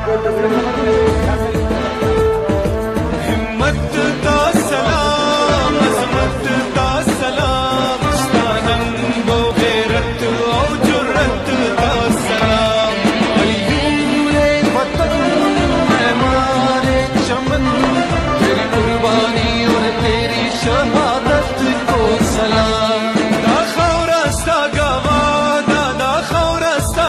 Marco,